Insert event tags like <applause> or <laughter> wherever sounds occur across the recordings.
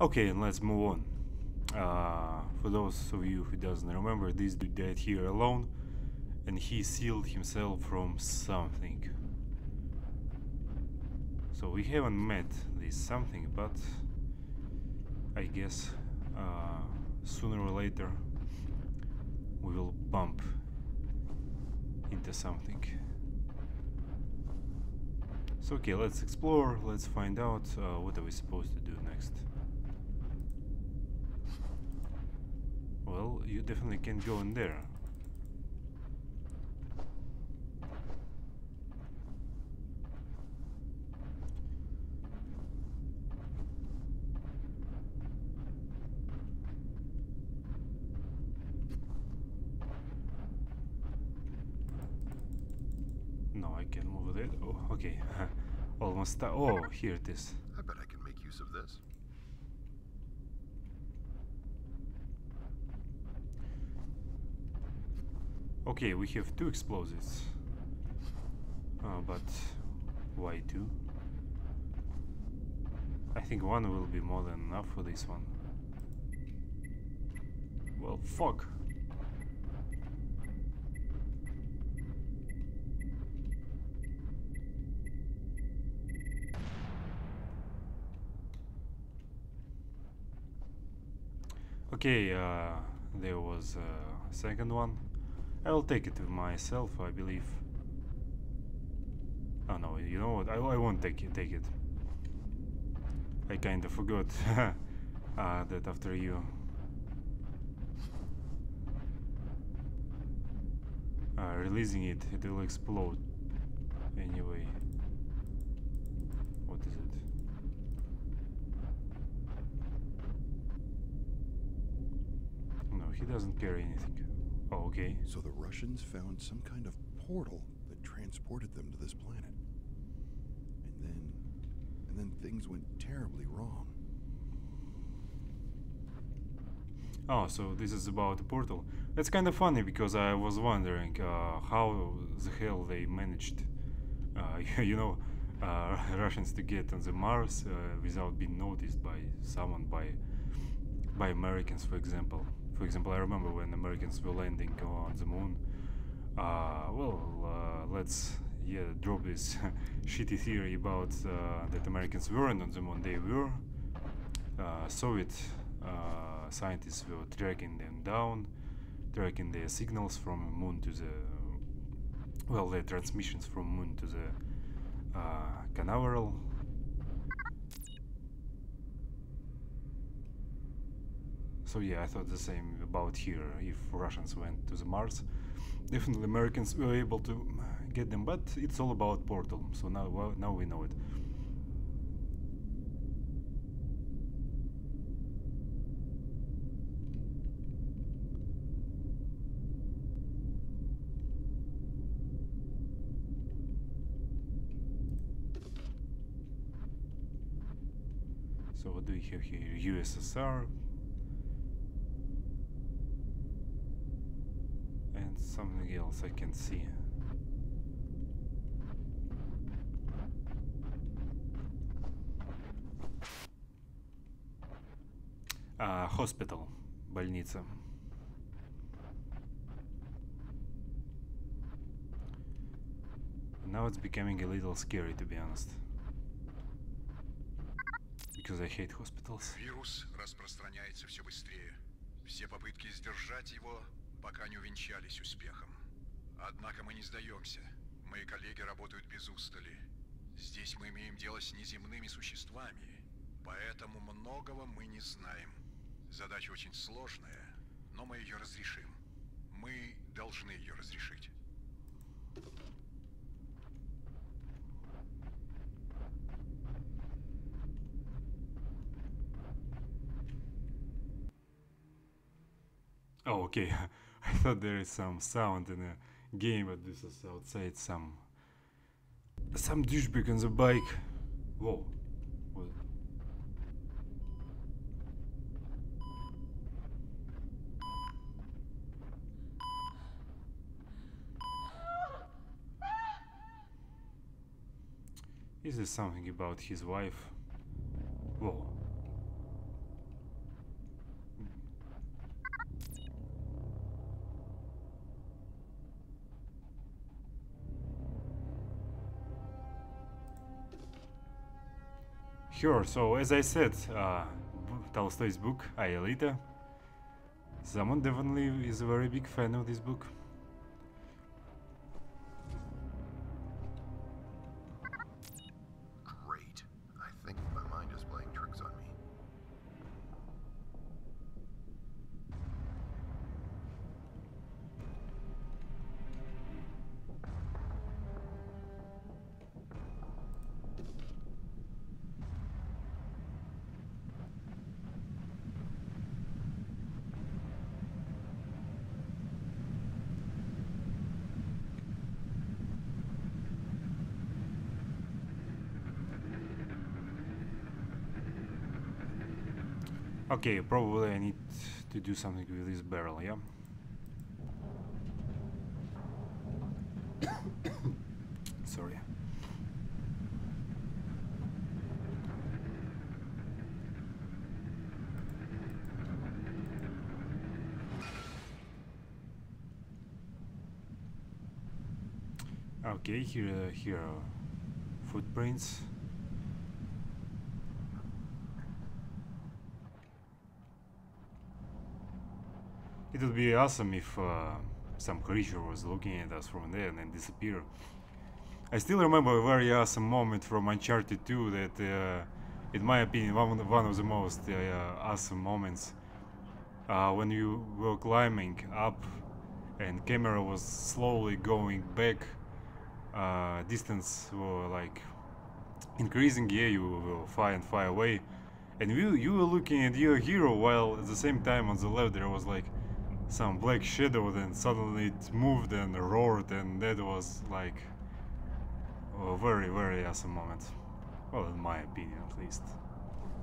Okay, and let's move on. Uh, for those of you who doesn't remember, this dude died here alone, and he sealed himself from something. So we haven't met this something, but I guess uh, sooner or later we will bump into something. So okay, let's explore, let's find out uh, what are we supposed to do next. Well, you definitely can go in there. No, I can move it. Oh, okay. <laughs> Almost. Oh, here it is. I bet I can make use of this. Okay, we have two explosives. Uh, but why two? I think one will be more than enough for this one. Well, fuck. Okay, uh, there was a second one. I will take it myself, I believe. Oh no, you know what? I, I won't take it. Take it. I kind of forgot <laughs> uh, that after you uh, releasing it, it will explode. Anyway, what is it? No, he doesn't carry anything. Oh, okay. So the Russians found some kind of portal that transported them to this planet. And then. and then things went terribly wrong. Oh, so this is about the portal. That's kind of funny because I was wondering uh, how the hell they managed, uh, <laughs> you know, uh, Russians to get on the Mars uh, without being noticed by someone, by by Americans, for example. For example, I remember when Americans were landing on the moon. Uh, well, uh, let's yeah drop this <laughs> shitty theory about uh, that Americans weren't on the moon. They were. Uh, Soviet uh, scientists were tracking them down, tracking their signals from the moon to the well, their transmissions from moon to the uh, Canaveral. So yeah, I thought the same about here. If Russians went to the Mars, definitely Americans were able to get them. But it's all about portal. So now, well, now we know it. So what do we have here? USSR. Something else I can see. А, hospital, больница. Now it's becoming a little scary to be honest. Because I hate hospitals. Вирус распространяется все быстрее. Все попытки сдержать его пока не увенчались успехом. Однако мы не сдаемся. Мои коллеги работают без устали. Здесь мы имеем дело с неземными существами, поэтому многого мы не знаем. Задача очень сложная, но мы ее разрешим. Мы должны ее разрешить. Oh, okay. <laughs> I thought there is some sound in a game, but this is outside some some douchebag on the bike. Whoa. What? Is there something about his wife? Sure, so as I said, uh, Tolstoy's book, Aelita, someone definitely is a very big fan of this book. Okay, probably I need to do something with this barrel, yeah? <coughs> Sorry. Okay, here, uh, here are footprints. It would be awesome if uh, some creature was looking at us from there and then disappear. I still remember a very awesome moment from Uncharted 2 that, uh, in my opinion, one, one of the most uh, awesome moments. Uh, when you were climbing up and camera was slowly going back, uh, distance were like increasing, yeah, you will fly and fly away. And you, you were looking at your hero while at the same time on the left there was like some black shadow then suddenly it moved and roared and that was like a very very awesome moment. Well in my opinion at least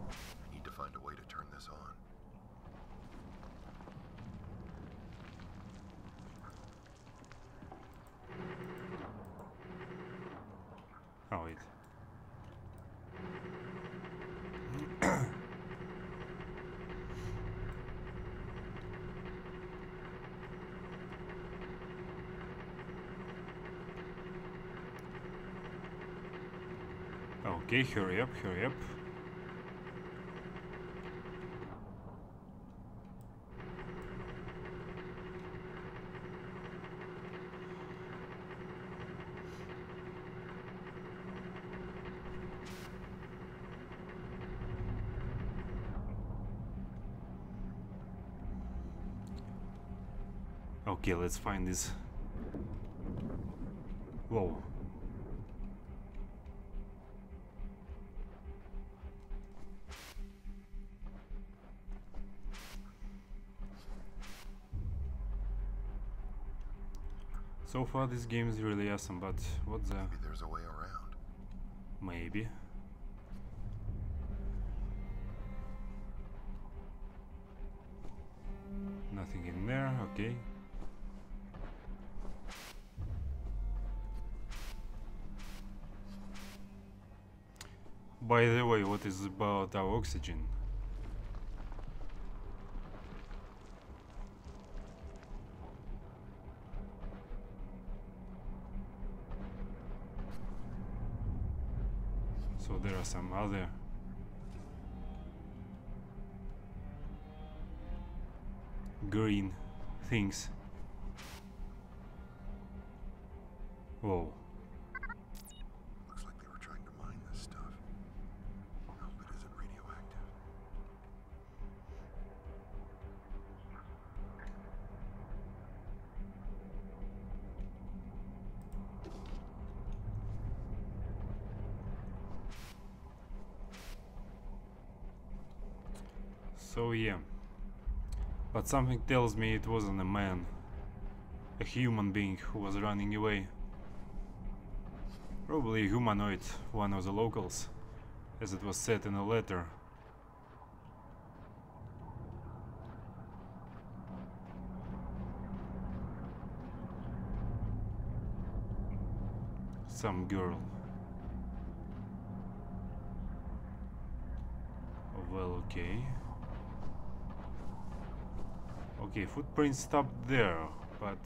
I need to find a way to turn this on oh wait Okay, hurry up, hurry up. Okay, let's find this. Whoa. Far this game is really awesome, but what the... Maybe there's a way around. Maybe. Nothing in there, okay. By the way, what is about our oxygen? Some other green things. Whoa. Looks like they were trying to mine this stuff. I hope it isn't radioactive. So yeah. But something tells me it wasn't a man. A human being who was running away. Probably a humanoid, one of the locals, as it was said in a letter. Some girl. Well, okay. Okay, footprints stop there, but...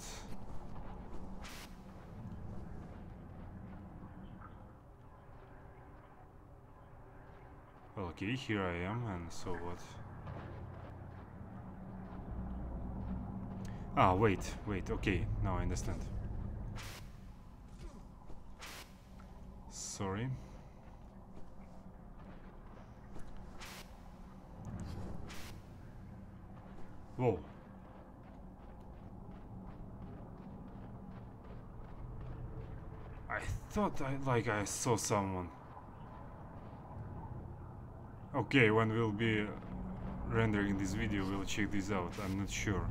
Okay, here I am, and so what? Ah, wait, wait, okay, now I understand. Sorry. Whoa. I thought I like I saw someone. Okay, when we'll be rendering this video, we'll check this out. I'm not sure.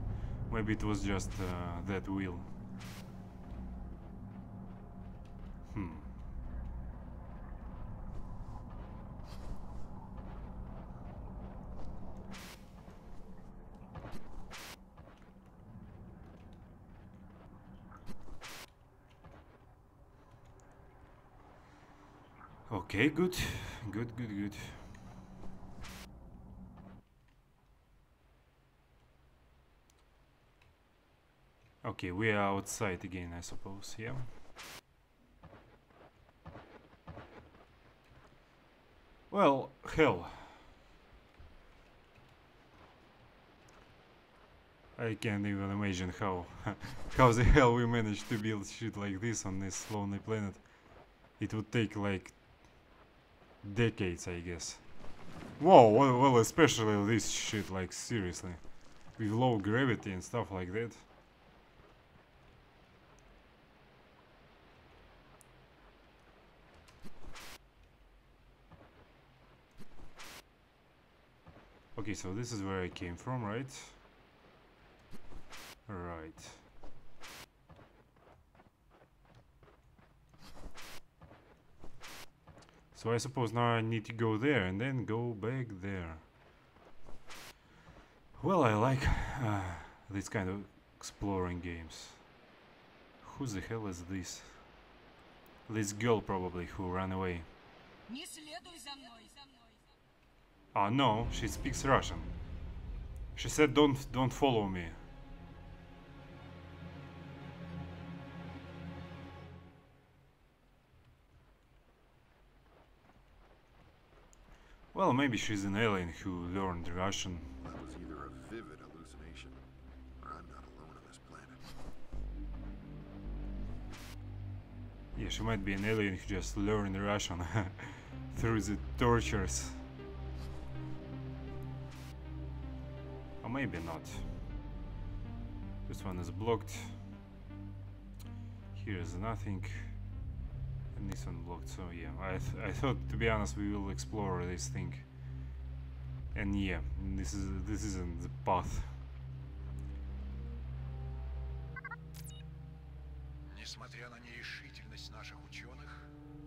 Maybe it was just uh, that wheel. Okay, good. Good, good, good. Okay, we are outside again, I suppose, yeah. Well, hell. I can't even imagine how <laughs> how the hell we managed to build shit like this on this lonely planet. It would take like decades, I guess. Whoa, well, well, especially this shit, like seriously. With low gravity and stuff like that. Okay, so this is where I came from, right? Right. So I suppose now I need to go there and then go back there. Well, I like uh, these kind of exploring games. Who the hell is this? This girl probably who ran away. Ah oh, no, she speaks Russian. She said don't don't follow me. Well, maybe she's an alien who learned Russian. That was either a vivid hallucination, or I'm not alone on this planet. Yeah, she might be an alien who just learned Russian <laughs> through the tortures. Or maybe not. This one is blocked. Here is nothing. And this one blocked, so yeah. I, th I thought, to be honest, we will explore this thing. And yeah, this is this isn't the path. Несмотря на нерешительность наших ученых,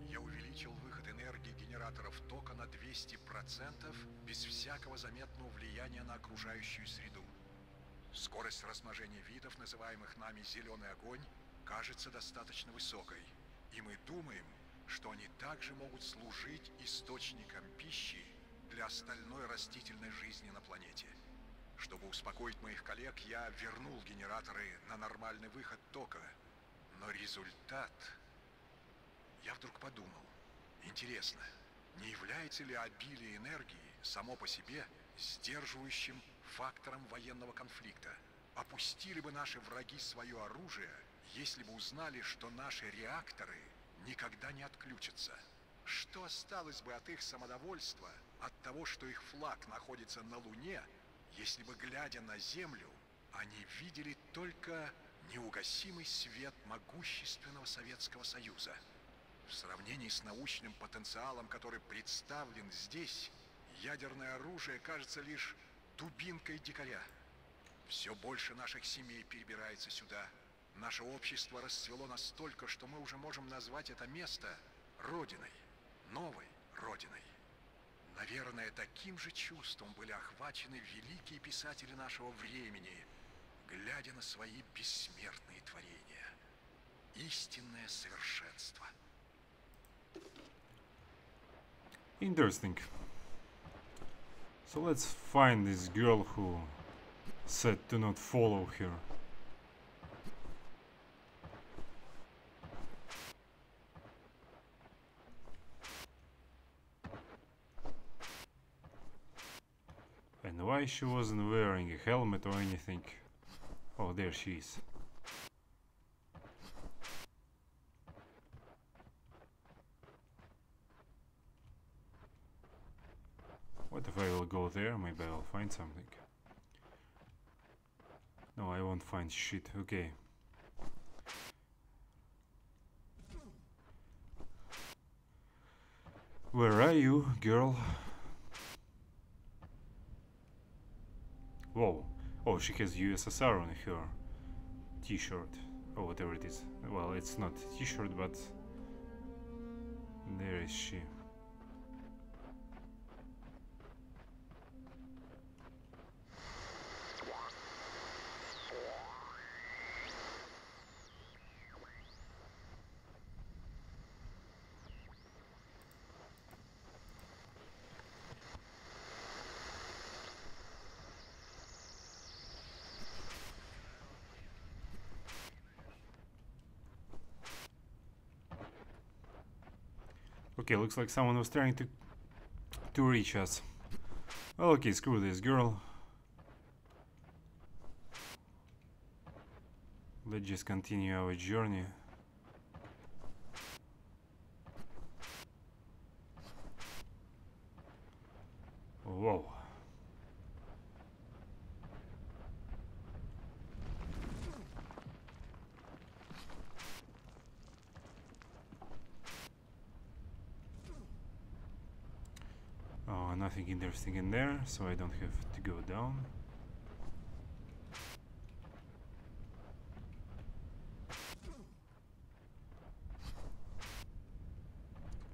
я увеличил выход энергии генераторов тока на 200% без всякого заметного влияния на окружающую среду. Скорость размножения видов, называемых нами «зеленый огонь», кажется достаточно высокой, и мы думаем, что они также могут служить источником пищи для остальной растительной жизни на планете. Чтобы успокоить моих коллег, я вернул генераторы на нормальный выход тока. Но результат... Я вдруг подумал, интересно, не является ли обилие энергии само по себе сдерживающим фактором военного конфликта? Опустили бы наши враги свое оружие, если бы узнали, что наши реакторы никогда не отключатся? Что осталось бы от их самодовольства, от того, что их флаг находится на Луне, если бы, глядя на Землю, они видели только неугасимый свет могущественного Советского Союза? В сравнении с научным потенциалом, который представлен здесь, ядерное оружие кажется лишь дубинкой дикаря. Все больше наших семей перебирается сюда. Наше общество расцвело настолько, что мы уже можем назвать это место родиной, новой родиной. Наверное, таким же чувством были охвачены великие писатели нашего времени, глядя на свои бессмертные творения. Истинное совершенство. Interesting. So let's find this girl who said to not follow her. Why she wasn't wearing a helmet or anything? Oh, there she is. What if I will go there? Maybe I'll find something. No, I won't find shit. Okay. Where are you, girl? Whoa. Oh, she has USSR on her t-shirt. Or whatever it is. Well, it's not t-shirt, but... There is she. Okay, looks like someone was trying to to reach us. Well, okay, screw this girl. Let's just continue our journey. Whoa. Oh, nothing interesting in there, so I don't have to go down.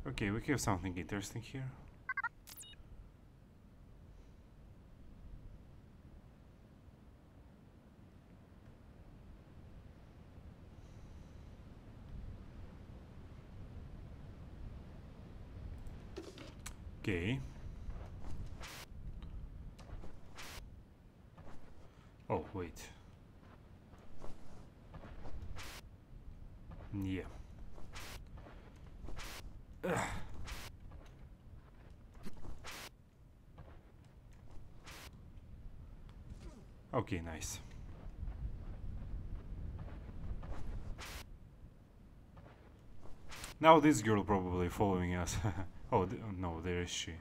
Okay, we have something interesting here. Okay. Oh, wait. Yeah. Ugh. Okay, nice. Now this girl probably following us. <laughs> oh, th no, there is she.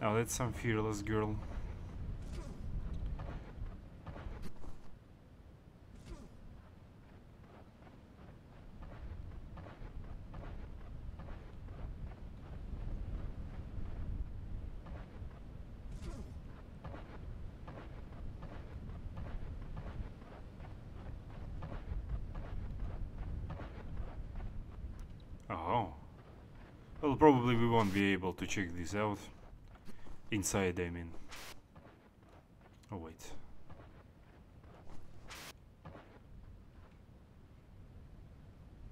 Now that's some fearless girl. Oh. Well, probably we won't be able to check this out. Inside, I mean. Oh, wait.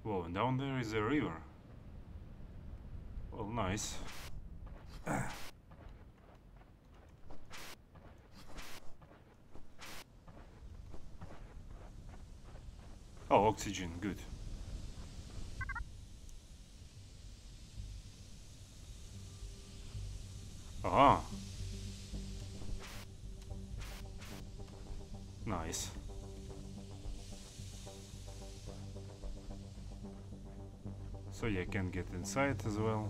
Whoa, and down there is a river. Well, nice. <coughs> oh, oxygen, good. Get inside as well.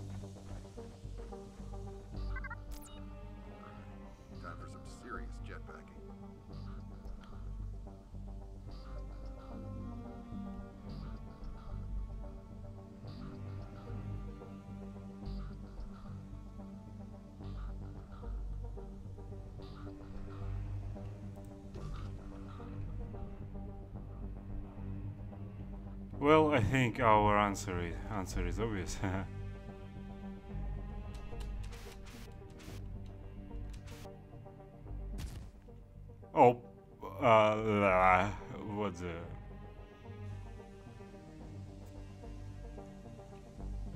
Well, I think our answer is, answer is obvious. <laughs> oh, uh, what the?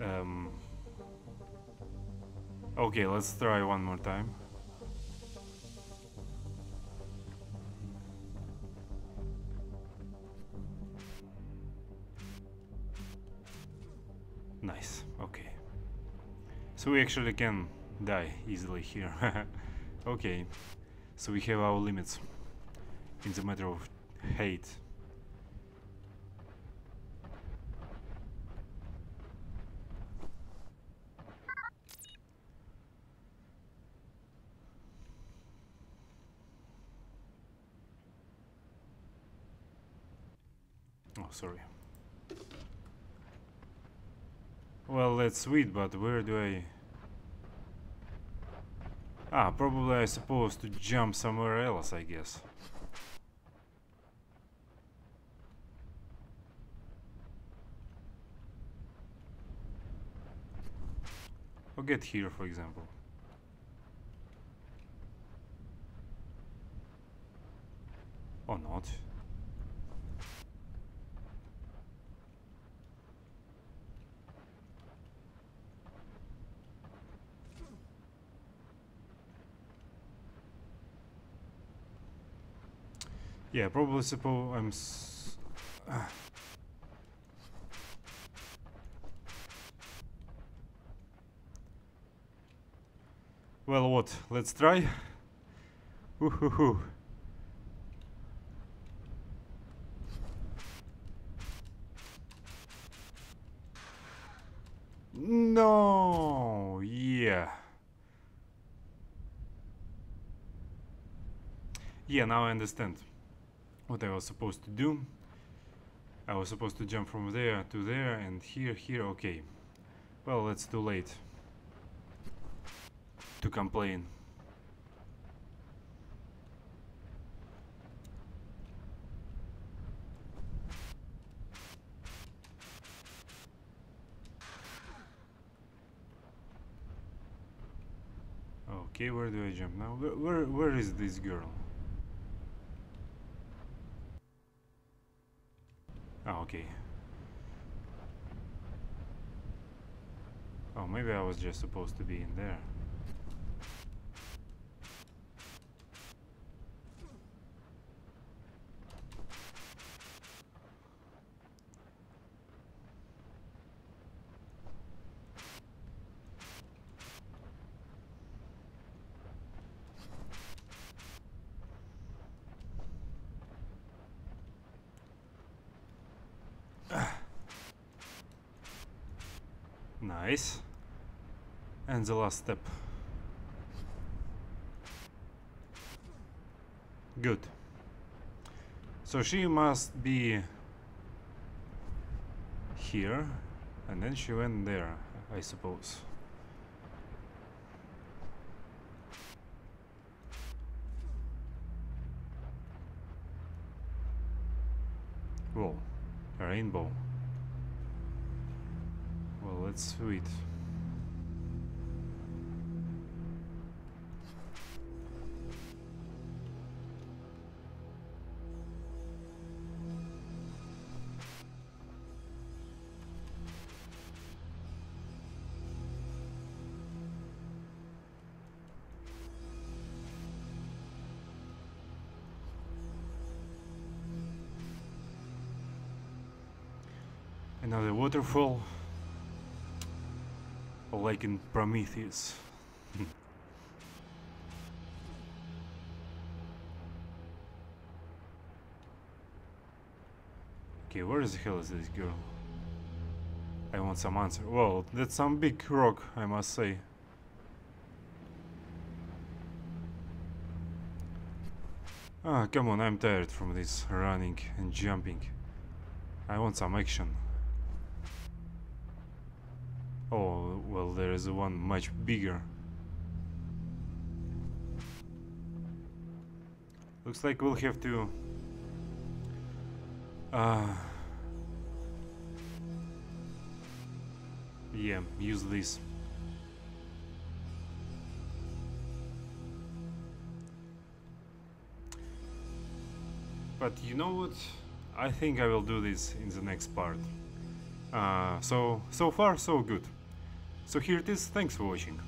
Um. Okay, let's try one more time. We actually can die easily here. <laughs> okay, so we have our limits in the matter of hate. Oh, sorry. Well, that's sweet, but where do I... Ah, probably I supposed to jump somewhere else, I guess. Or get here, for example. Or not. Yeah, probably suppose I'm. S ah. Well, what? Let's try. Woohoo! No, yeah. Yeah, now I understand what I was supposed to do. I was supposed to jump from there to there and here, here, okay. Well, it's too late to complain. Okay, where do I jump now? Where, where, where is this girl? Oh, okay. Oh, maybe I was just supposed to be in there. Nice. And the last step. Good. So she must be here, and then she went there, I suppose. Whoa, a rainbow. Well, that's sweet. Another waterfall like in Prometheus. <laughs> okay, where the hell is this girl? I want some answer. Well, that's some big rock, I must say. Ah, come on, I'm tired from this running and jumping. I want some action. Oh, well, there is one much bigger. Looks like we'll have to... Uh, yeah, use this. But you know what? I think I will do this in the next part. Uh, so, so far so good. So here it is, thanks for watching.